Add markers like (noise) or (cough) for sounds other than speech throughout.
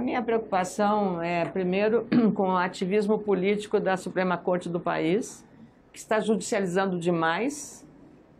A minha preocupação é, primeiro, (clears throat) com o ativismo político da Suprema Corte do país, que está judicializando demais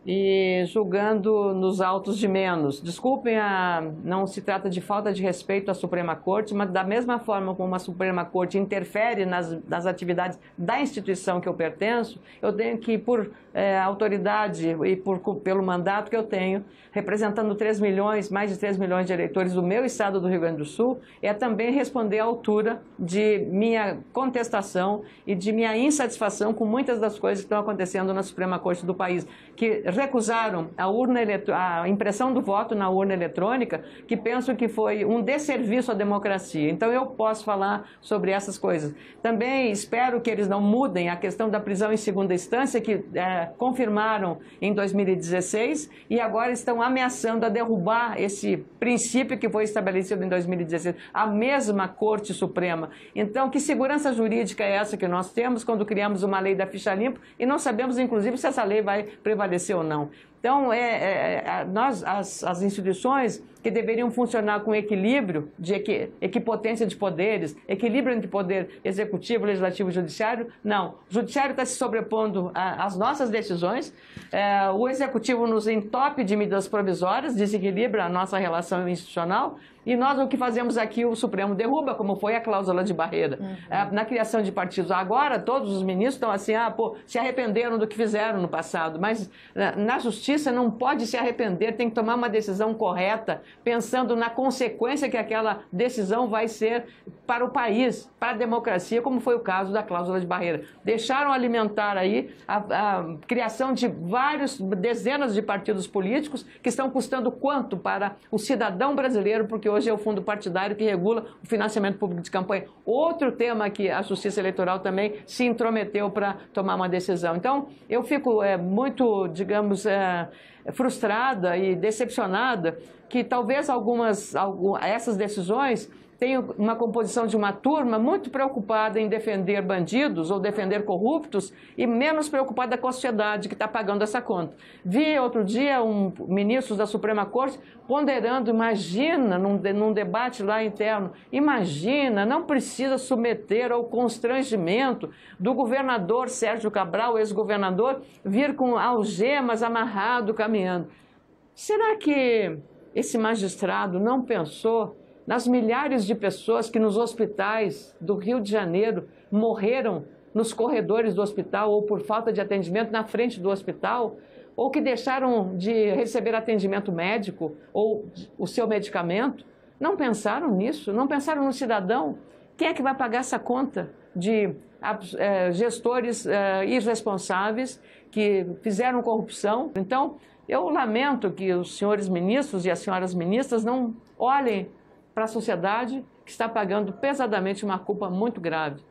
e julgando nos autos de menos. Desculpem, a, não se trata de falta de respeito à Suprema Corte, mas da mesma forma como a Suprema Corte interfere nas, nas atividades da instituição que eu pertenço, eu tenho que, por é, autoridade e por, pelo mandato que eu tenho, representando 3 milhões, mais de 3 milhões de eleitores do meu estado do Rio Grande do Sul, é também responder à altura de minha contestação e de minha insatisfação com muitas das coisas que estão acontecendo na Suprema Corte do país, que recusaram a, urna a impressão do voto na urna eletrônica, que penso que foi um desserviço à democracia. Então eu posso falar sobre essas coisas. Também espero que eles não mudem a questão da prisão em segunda instância, que é, confirmaram em 2016 e agora estão ameaçando a derrubar esse princípio que foi estabelecido em 2016, a mesma Corte Suprema. Então, que segurança jurídica é essa que nós temos quando criamos uma lei da ficha limpa e não sabemos, inclusive, se essa lei vai prevalecer ou não? Então, é, é, é nós, as, as, instituições que deveriam funcionar com equilíbrio, de equi, equipotência de poderes, equilíbrio entre poder executivo, legislativo e judiciário, não. O judiciário está se sobrepondo às nossas decisões, é, o executivo nos entope de medidas provisórias, desequilibra a nossa relação institucional, e nós o que fazemos aqui, o Supremo derruba, como foi a cláusula de barreira. Uhum. É, na criação de partidos. Agora, todos os ministros estão assim, ah, pô, se arrependeram do que fizeram no passado. Mas na justiça não pode se arrepender, tem que tomar uma decisão correta, pensando na consequência que aquela decisão vai ser para o país, para a democracia, como foi o caso da cláusula de barreira. Deixaram alimentar aí a, a criação de vários, dezenas de partidos políticos que estão custando quanto para o cidadão brasileiro, porque hoje é o fundo partidário que regula o financiamento público de campanha. Outro tema que a Justiça Eleitoral também se intrometeu para tomar uma decisão. Então, eu fico é, muito, digamos, é, frustrada e decepcionada que talvez algumas, algumas essas decisões tem uma composição de uma turma muito preocupada em defender bandidos ou defender corruptos e menos preocupada com a sociedade que está pagando essa conta. Vi outro dia um ministro da Suprema Corte ponderando, imagina, num, num debate lá interno, imagina, não precisa submeter ao constrangimento do governador Sérgio Cabral, ex-governador, vir com algemas amarrado caminhando. Será que esse magistrado não pensou nas milhares de pessoas que nos hospitais do Rio de Janeiro morreram nos corredores do hospital ou por falta de atendimento na frente do hospital, ou que deixaram de receber atendimento médico ou o seu medicamento. Não pensaram nisso, não pensaram no cidadão. Quem é que vai pagar essa conta de é, gestores é, irresponsáveis que fizeram corrupção? Então, eu lamento que os senhores ministros e as senhoras ministras não olhem para a sociedade que está pagando pesadamente uma culpa muito grave.